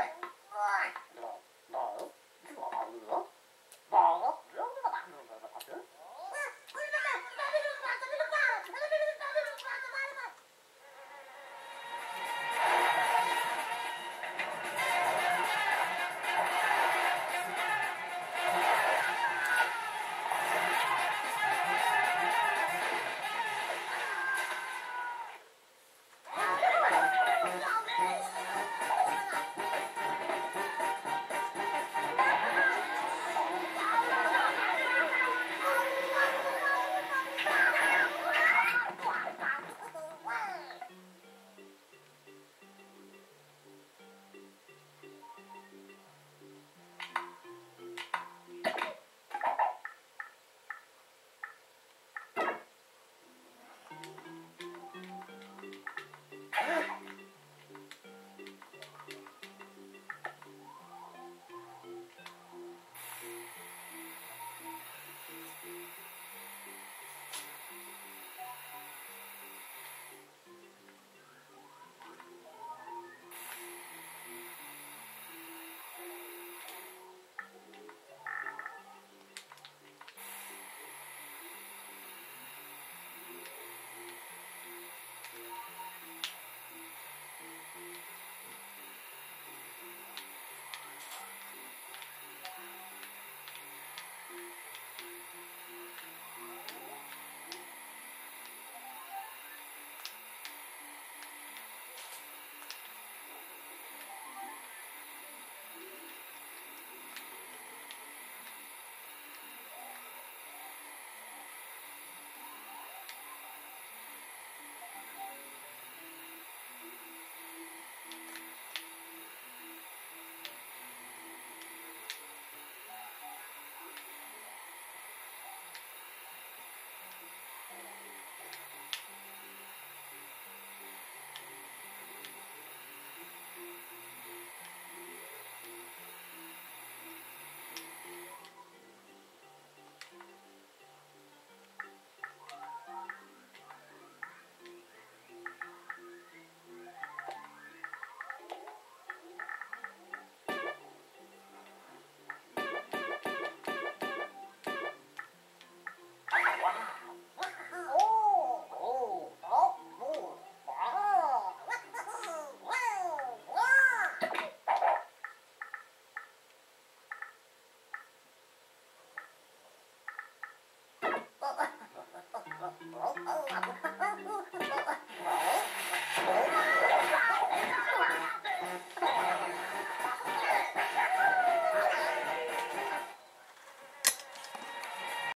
Bye.